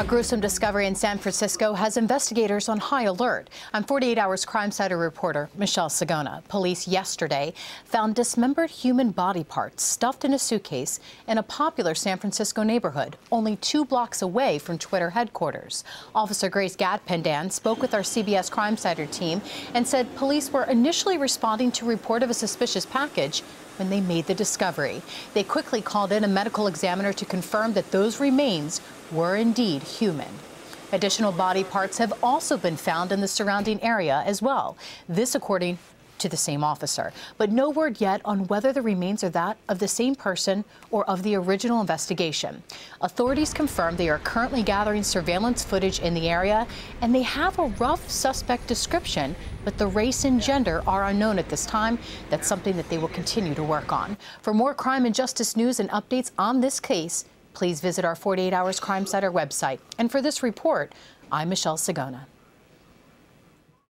A gruesome discovery in San Francisco has investigators on high alert. I'm 48 Hours Crimesider reporter Michelle Sigona. Police yesterday found dismembered human body parts stuffed in a suitcase in a popular San Francisco neighborhood, only two blocks away from Twitter headquarters. Officer Grace Gatpandan spoke with our CBS Crimesider team and said police were initially responding to report of a suspicious package when they made the discovery. They quickly called in a medical examiner to confirm that those remains were indeed human. Additional body parts have also been found in the surrounding area as well. This according to the same officer. But no word yet on whether the remains are that of the same person or of the original investigation. Authorities confirm they are currently gathering surveillance footage in the area, and they have a rough suspect description, but the race and gender are unknown at this time. That's something that they will continue to work on. For more crime and justice news and updates on this case, please visit our 48 Hours Crimesider website. And for this report, I'm Michelle Sigona.